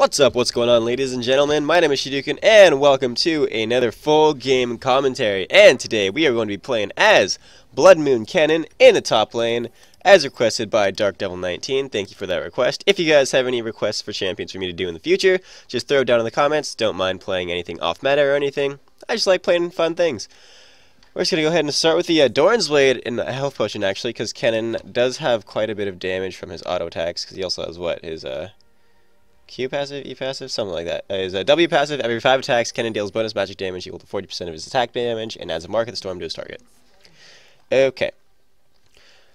What's up, what's going on ladies and gentlemen, my name is Shadouken and welcome to another full game commentary. And today we are going to be playing as Blood Moon Kennen in the top lane as requested by Dark Devil 19, thank you for that request. If you guys have any requests for champions for me to do in the future, just throw it down in the comments, don't mind playing anything off meta or anything, I just like playing fun things. We're just going to go ahead and start with the uh, Doran's Blade and the health potion actually because Kennen does have quite a bit of damage from his auto attacks because he also has what, his uh, Q passive, E passive, something like that. Is a W passive. Every five attacks, Kennen deals bonus magic damage equal to 40% of his attack damage and adds a mark of the storm to his target. Okay.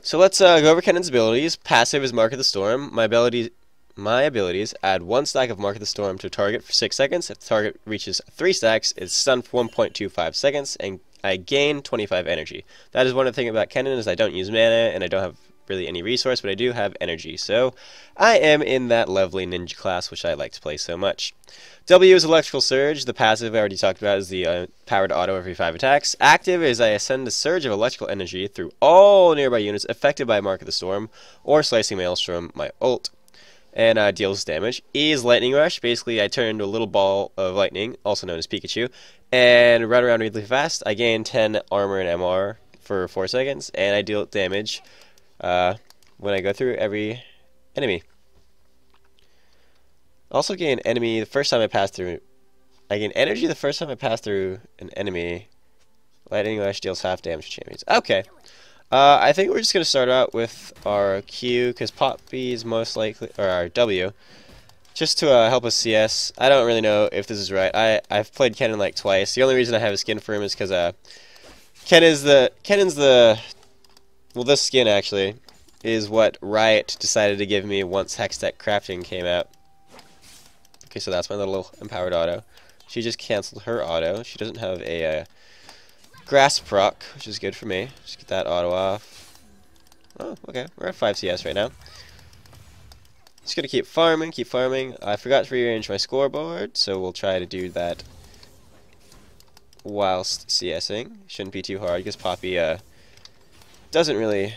So let's uh, go over Kennen's abilities. Passive is Mark of the Storm. My abilities, my abilities add one stack of Mark of the Storm to a target for six seconds. If the target reaches three stacks, it's stunned for 1.25 seconds, and I gain 25 energy. That is one of the things about Kennen is I don't use mana and I don't have really any resource, but I do have energy. So I am in that lovely ninja class, which I like to play so much. W is Electrical Surge. The passive I already talked about is the uh, powered auto every 5 attacks. Active is I ascend a surge of electrical energy through all nearby units affected by Mark of the Storm or Slicing Maelstrom, my ult and uh, deals damage. E is Lightning Rush. Basically, I turn into a little ball of lightning, also known as Pikachu, and run around really fast. I gain 10 armor and MR for 4 seconds, and I deal damage uh, when I go through every enemy. Also gain enemy the first time I pass through. I gain energy the first time I pass through an enemy. Lightning Lash deals half damage to champions. Okay. Uh, I think we're just going to start out with our Q, because Poppy is most likely, or our W, just to uh, help us CS. I don't really know if this is right. I, I've played Kennen like twice. The only reason I have a skin for him is because uh, Ken is the, Kennen's the well, this skin, actually, is what Riot decided to give me once Hextech Crafting came out. Okay, so that's my little empowered auto. She just canceled her auto. She doesn't have a uh, Grasp proc, which is good for me. Just get that auto off. Oh, okay. We're at 5 CS right now. Just gonna keep farming, keep farming. I forgot to rearrange my scoreboard, so we'll try to do that whilst CSing. Shouldn't be too hard, because Poppy uh, doesn't really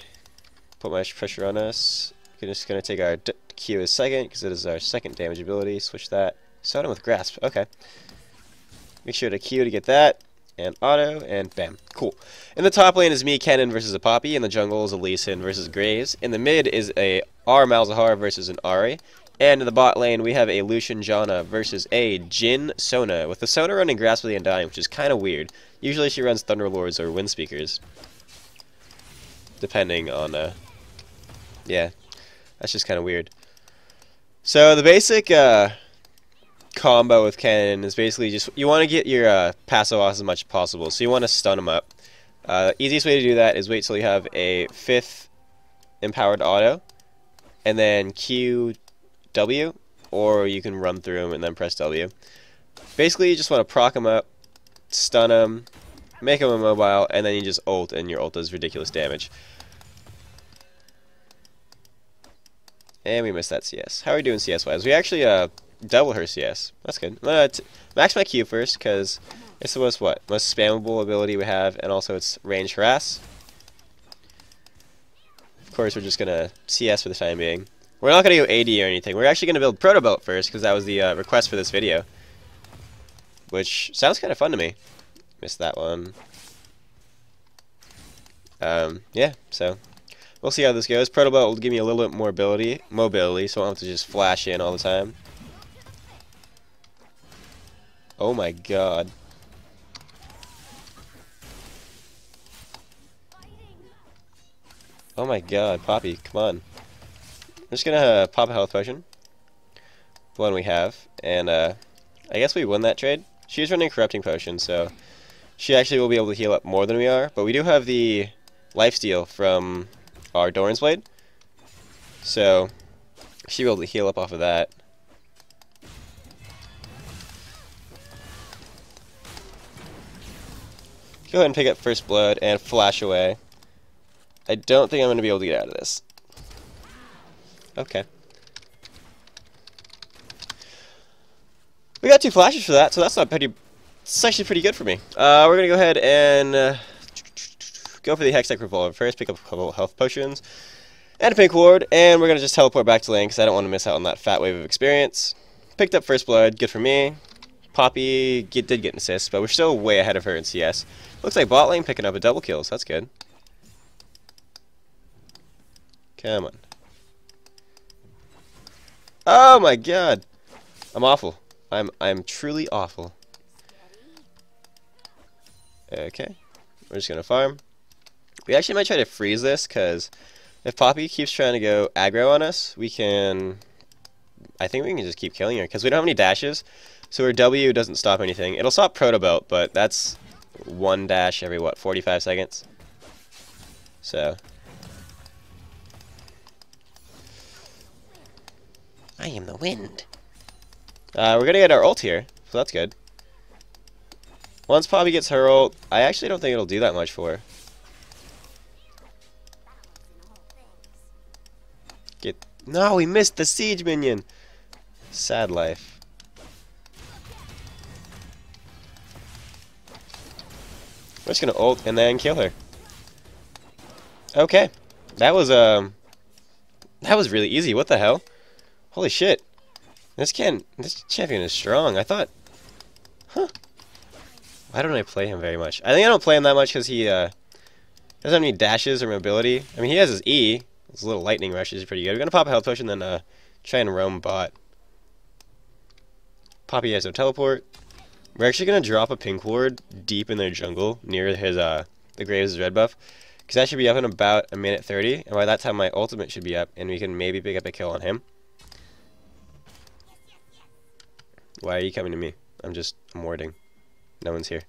put much pressure on us. We're just going to take our D Q as second, because it is our second damage ability. Switch that. Start him with Grasp. Okay. Make sure to Q to get that. And auto, and bam. Cool. In the top lane is me, Kennen versus a Poppy. In the jungle is a Lee Sin versus Graves. In the mid is a R Malzahar versus an Ahri. And in the bot lane, we have a Lucian Janna versus a Jhin Sona, with the Sona running Grasp of the Undying, which is kind of weird. Usually she runs Thunderlords or Wind Speakers depending on, uh, yeah, that's just kind of weird. So the basic uh, combo with Kennen is basically just, you want to get your uh, passive off as much as possible, so you want to stun him up. Uh, easiest way to do that is wait till you have a fifth empowered auto, and then Q W, or you can run through him and then press W. Basically, you just want to proc him up, stun him, make him immobile, and then you just ult, and your ult does ridiculous damage. And we missed that CS. How are we doing CS-wise? We actually uh, double her CS. That's good. I'm going to max my Q first, because it's the most, what, most spammable ability we have, and also it's range harass. Of course, we're just going to CS for the time being. We're not going to go AD or anything. We're actually going to build Proto Belt first, because that was the uh, request for this video. Which sounds kind of fun to me. Missed that one. Um, yeah, so we'll see how this goes. Proto Belt will give me a little bit more ability, mobility, so I don't have to just flash in all the time. Oh my god. Oh my god, Poppy, come on. I'm just gonna uh, pop a health potion. The one we have, and uh, I guess we won that trade. She's running Corrupting Potion, so she actually will be able to heal up more than we are, but we do have the lifesteal from our Doran's Blade. So, she'll be able to heal up off of that. Go ahead and pick up First Blood and flash away. I don't think I'm going to be able to get out of this. Okay. We got two flashes for that, so that's not pretty... It's actually pretty good for me. Uh, we're going to go ahead and... Uh, go for the Hextech Revolver first, pick up a couple health potions, and a pink ward, and we're going to just teleport back to lane because I don't want to miss out on that fat wave of experience. picked up first blood. Good for me. Poppy get, did get an assist, but we're still way ahead of her in CS. Looks like bot lane picking up a double kill, so that's good. Come on. Oh my god! I'm awful. I'm I'm truly awful. Okay. We're just gonna farm. We actually might try to freeze this, because if Poppy keeps trying to go aggro on us, we can... I think we can just keep killing her, because we don't have any dashes, so her W doesn't stop anything. It'll stop Protobelt, but that's one dash every, what, 45 seconds? So... I am the wind. Uh, we're gonna get our ult here, so that's good. Once Poppy gets her ult, I actually don't think it'll do that much for her. Get No, we missed the siege minion. Sad life. I'm just gonna ult and then kill her. Okay. That was um that was really easy. What the hell? Holy shit. This can this champion is strong. I thought Huh. Why don't I play him very much? I think I don't play him that much because he uh, doesn't have any dashes or mobility. I mean, he has his E. His little lightning rush is pretty good. We're going to pop a health potion, then uh, try and roam bot. Poppy has no teleport. We're actually going to drop a pink ward deep in their jungle near his uh, the Graves' red buff. Because that should be up in about a minute 30. And by that time, my ultimate should be up. And we can maybe pick up a kill on him. Why are you coming to me? I'm just, I'm warding. No one's here.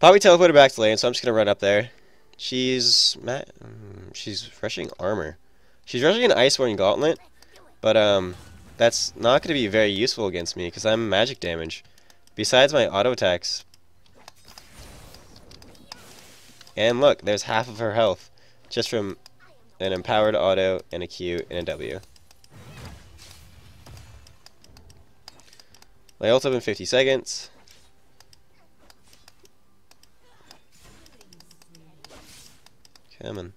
Poppy teleported back to lane, so I'm just gonna run up there. She's mm, she's rushing armor. She's rushing an Iceborne Gauntlet, but um, that's not gonna be very useful against me because I'm magic damage. Besides my auto attacks. And look, there's half of her health just from an empowered auto and a Q and a W. My ult up in 50 seconds. Come on.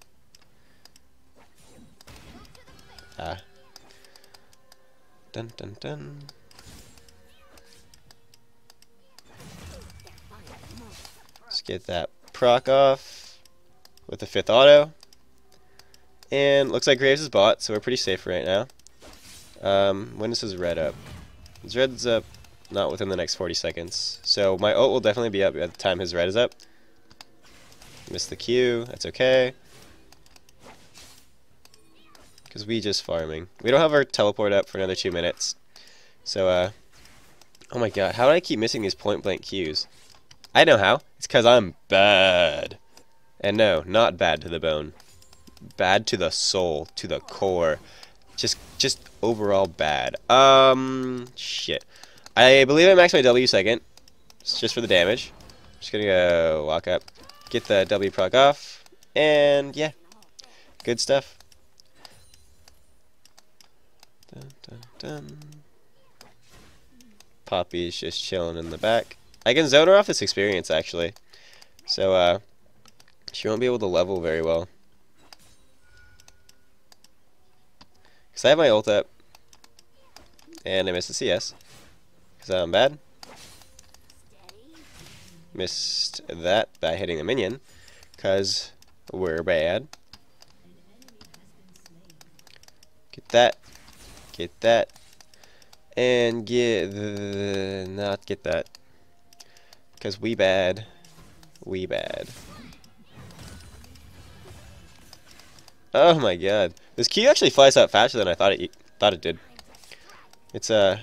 Ah. Dun dun dun. Let's get that proc off with the fifth auto. And looks like Graves is bought, so we're pretty safe right now. Um, when is his red up? His red's up not within the next 40 seconds. So my ult will definitely be up at the time his red is up. Missed the Q. That's okay. Because we just farming. We don't have our teleport up for another two minutes. So, uh... Oh my god, how do I keep missing these point-blank Qs? I know how. It's because I'm bad. And no, not bad to the bone. Bad to the soul, to the core. Just, just overall bad. Um, shit. I believe I maxed my W second. It's just for the damage. Just gonna go walk up get the W proc off, and yeah, good stuff. Dun, dun. Poppy's just chilling in the back. I can zone her off this experience, actually. So, uh, she won't be able to level very well. Because I have my ult up. And I missed the CS. Because I'm bad. Missed that by hitting the minion, because we're bad. Get that. Get that. And get the... Not get that. Because we bad. We bad. Oh my god. This key actually flies out faster than I thought it thought it did. It's uh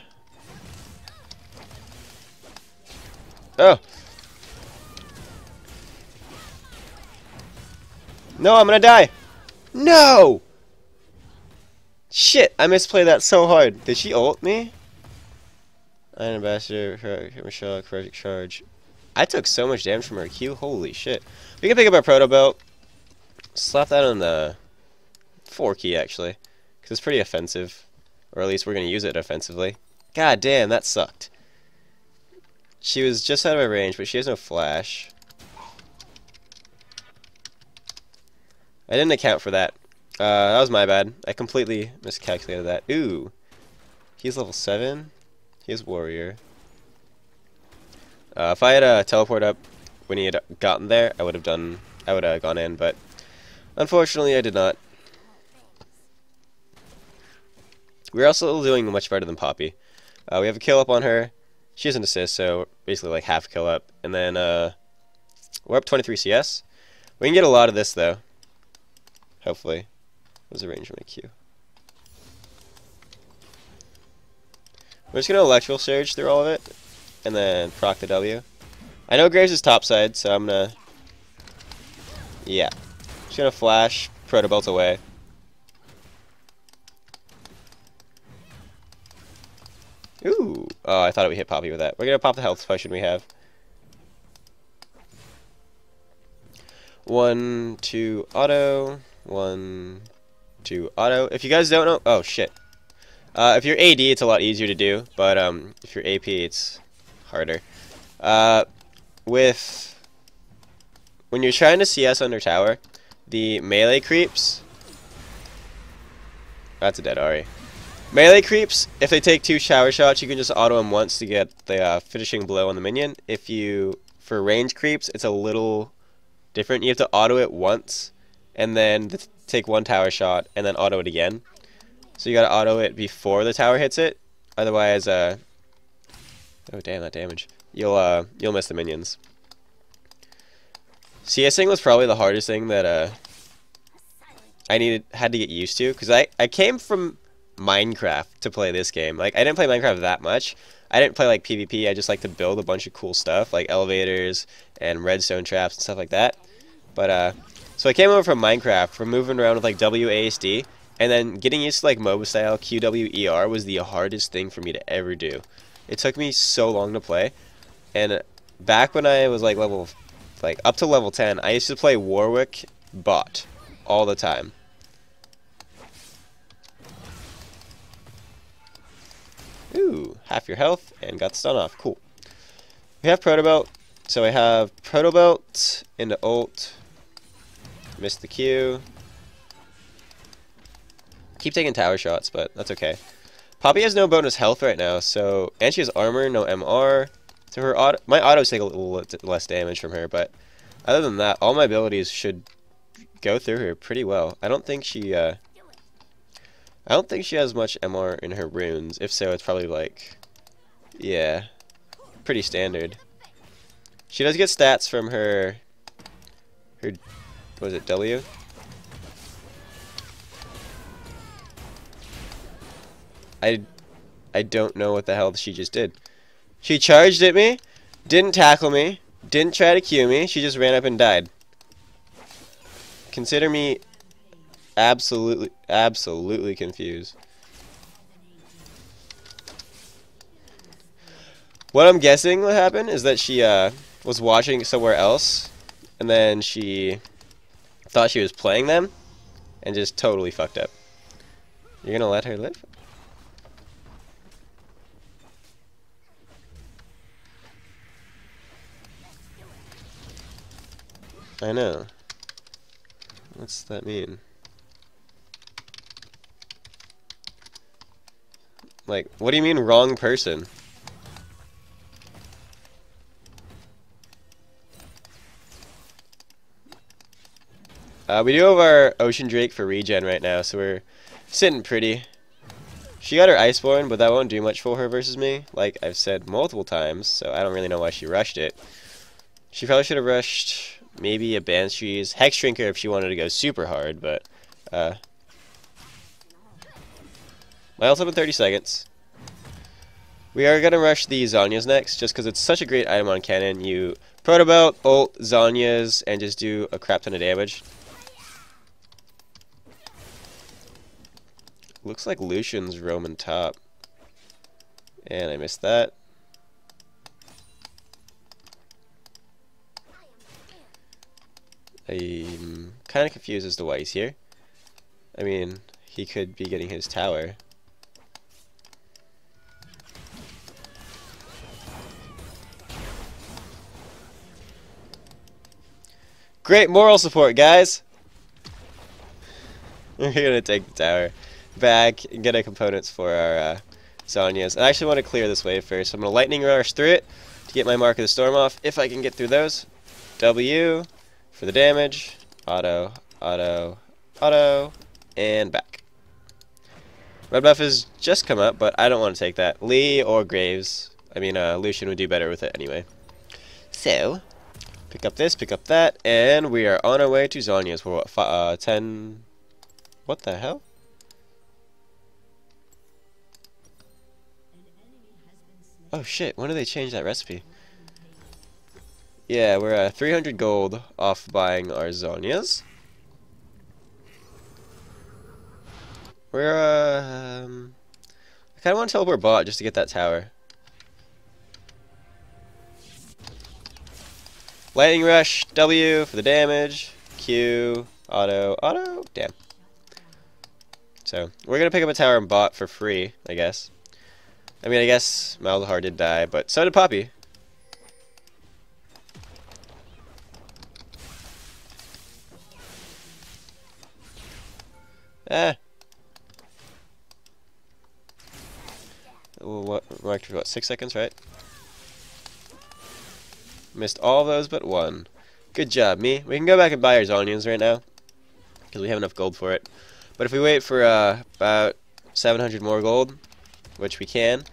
Oh, No, I'm gonna die. No! Shit, I misplayed that so hard. Did she ult me? Iron Ambassador, Michelle, Heroic Charge. I took so much damage from her Q. Holy shit. We can pick up our Proto Belt. Slap that on the 4 key, actually. Because it's pretty offensive. Or at least we're going to use it offensively. God damn, that sucked. She was just out of my range, but she has no flash. I didn't account for that. Uh, that was my bad. I completely miscalculated that. Ooh. He's level 7. He's warrior. Uh, if I had a teleport up when he had gotten there, I would have done. I would have gone in, but unfortunately, I did not. We're also doing much better than Poppy. Uh, we have a kill up on her. She has an assist, so basically like half kill up. And then uh, we're up 23 CS. We can get a lot of this though. Hopefully. What's the range of my Q? We're just gonna electrical surge through all of it, and then proc the W. I know Graves is topside, so I'm gonna, yeah, just gonna flash Protobelt away. Ooh, oh, I thought it would hit Poppy with that. We're gonna pop the health potion we have. One, two, auto. One, two, auto. If you guys don't know, oh shit. Uh, if you're AD, it's a lot easier to do, but um, if you're AP, it's harder. Uh, with when you're trying to CS under tower, the melee creeps. That's a dead Ahri. Melee creeps, if they take two shower shots, you can just auto them once to get the uh, finishing blow on the minion. If you, for range creeps, it's a little different. You have to auto it once, and then take one tower shot, and then auto it again. So you gotta auto it before the tower hits it. Otherwise, uh, oh damn that damage. You'll uh, you'll miss the minions. CSing was probably the hardest thing that uh, I needed had to get used to because I I came from Minecraft to play this game. Like I didn't play Minecraft that much. I didn't play like PvP. I just like to build a bunch of cool stuff like elevators and redstone traps and stuff like that. But uh, so I came over from Minecraft from moving around with like WASD and then getting used to like MOBA style QWER was the hardest thing for me to ever do. It took me so long to play. And back when I was like level, like up to level 10, I used to play Warwick bot all the time. Ooh, half your health and got stun off. Cool. We have Protobelt. So I have Protobelt into ult. Missed the Q. Keep taking tower shots, but that's okay. Poppy has no bonus health right now, so and she has armor, no MR. So her auto, my autos take a little less damage from her, but other than that, all my abilities should go through her pretty well. I don't think she, uh, I don't think she has much MR in her runes. If so, it's probably like, yeah, pretty standard. She does get stats from her, her, was it W? I, I don't know what the hell she just did. She charged at me, didn't tackle me, didn't try to Q me, she just ran up and died. Consider me absolutely, absolutely confused. What I'm guessing what happened is that she uh, was watching somewhere else, and then she thought she was playing them, and just totally fucked up. You're gonna let her live? I know. What's that mean? Like, what do you mean wrong person? Uh, we do have our Ocean Drake for regen right now, so we're sitting pretty. She got her Iceborne, but that won't do much for her versus me, like I've said multiple times, so I don't really know why she rushed it. She probably should have rushed maybe a Banshee's Hex Drinker if she wanted to go super hard, but uh, my ultimate 30 seconds. We are going to rush the Zhonya's next, just because it's such a great item on Kennen. You Protobelt, ult, Zhonya's, and just do a crap ton of damage. Looks like Lucian's Roman top. And I missed that. I'm kind of confused as to why he's here. I mean, he could be getting his tower. Great moral support, guys! We're gonna take the tower back and get our components for our uh. I actually want to clear this wave first. I'm going to Lightning Rush through it to get my Mark of the Storm off, if I can get through those. W for the damage. Auto, auto, auto, and back. Red buff has just come up, but I don't want to take that. Lee or Graves. I mean, uh, Lucian would do better with it anyway. So, pick up this, pick up that, and we are on our way to Zhonya's. We're what, uh, 10... What the hell? Oh shit, when did they change that recipe? Yeah, we're at 300 gold off buying our Zhonya's. We're, uh, um, I kind of want to teleport bot just to get that tower. Lightning Rush, W for the damage, Q, auto, auto, damn. So, we're going to pick up a tower and bot for free, I guess. I mean, I guess Malzahar did die, but so did Poppy. Ah. What, marked what, six seconds, right? Missed all those but one. Good job, me. We can go back and buy our Zhonya's right now. Because we have enough gold for it. But if we wait for uh, about 700 more gold, which we can,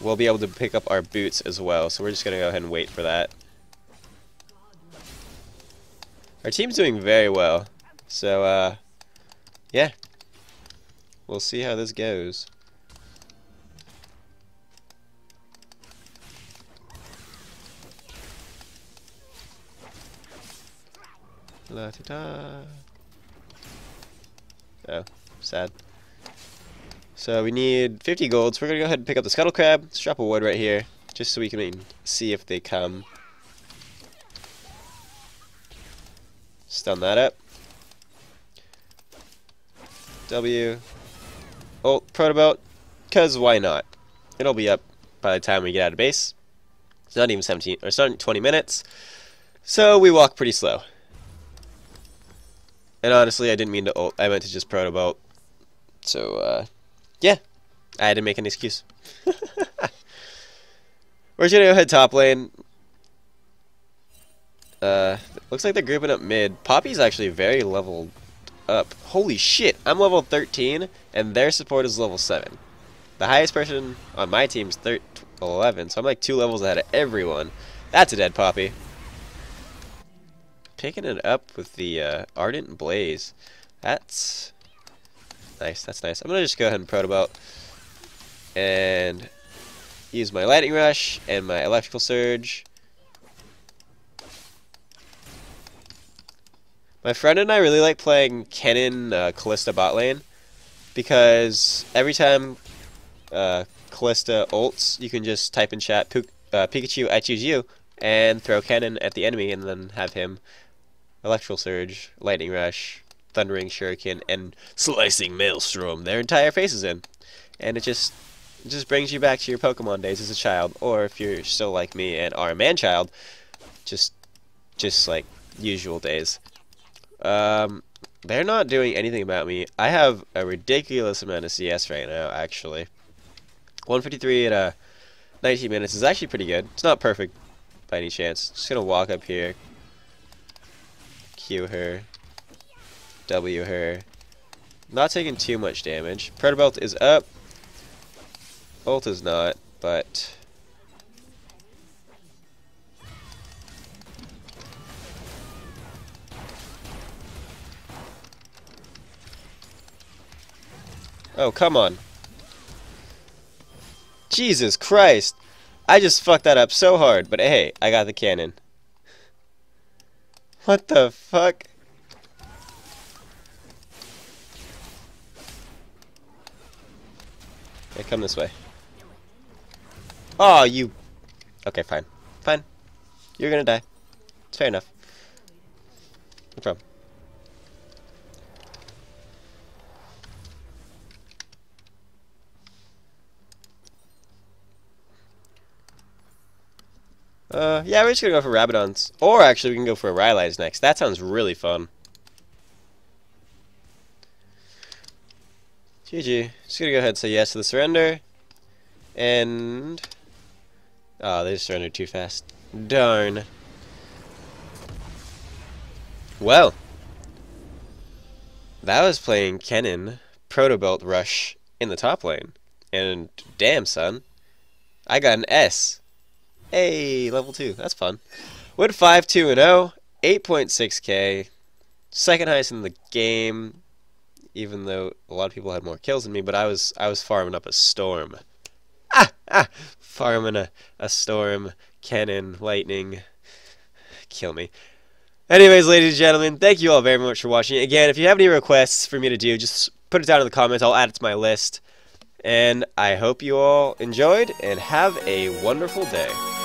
we'll be able to pick up our boots as well. So we're just going to go ahead and wait for that. Our team's doing very well. So, uh, yeah. We'll see how this goes. La -da -da. Oh, sad. So we need 50 gold, so we're going to go ahead and pick up the Scuttle Crab. Drop a wood right here, just so we can see if they come. Stun that up. W. Oh, Protobelt, because why not? It'll be up by the time we get out of base. It's not even 17, or it's not 20 minutes. So we walk pretty slow. And honestly, I didn't mean to ult. I meant to just Protobelt. So, uh, yeah, I didn't make an excuse. We're just gonna go ahead top lane. Uh, looks like they're grouping up mid. Poppy's actually very leveled up. Holy shit, I'm level 13, and their support is level 7. The highest person on my team is 11, so I'm like two levels ahead of everyone. That's a dead Poppy. Picking it up with the uh, Ardent Blaze. That's Nice, that's nice. I'm going to just go ahead and Protobelt and use my Lightning Rush and my Electrical Surge. My friend and I really like playing Kennen uh, Kalista bot lane because every time uh, Kalista ults, you can just type in chat uh, Pikachu, I choose you, and throw Kennen at the enemy and then have him Electrical Surge, Lightning Rush, Thundering Shuriken, and Slicing Maelstrom their entire faces in. And it just it just brings you back to your Pokemon days as a child, or if you're still like me and are a man-child, just just like usual days. Um, they're not doing anything about me. I have a ridiculous amount of CS right now, actually. 153 at uh, 19 minutes is actually pretty good. It's not perfect by any chance. Just gonna walk up here, cue her, W her. Not taking too much damage. Protobelt is up. Ult is not, but... Oh, come on. Jesus Christ. I just fucked that up so hard, but hey, I got the cannon. What the fuck? Okay, come this way. Oh, you... Okay, fine. Fine. You're gonna die. It's fair enough. No problem. Uh, yeah, we're just gonna go for Rabadons. Or actually, we can go for a Rylai's next. That sounds really fun. GG. Just gonna go ahead and say yes to the surrender. And... Oh, they just surrendered too fast. Darn. Well. That was playing Kennen Protobelt Rush in the top lane. And damn, son. I got an S. Hey, level 2. That's fun. Went 5 2 and 0. 8.6k. Second highest in the game. Even though a lot of people had more kills than me, but I was I was farming up a storm. Ah, ah, farming a, a storm, cannon, lightning. Kill me. Anyways, ladies and gentlemen, thank you all very much for watching. Again, if you have any requests for me to do, just put it down in the comments. I'll add it to my list. And I hope you all enjoyed and have a wonderful day.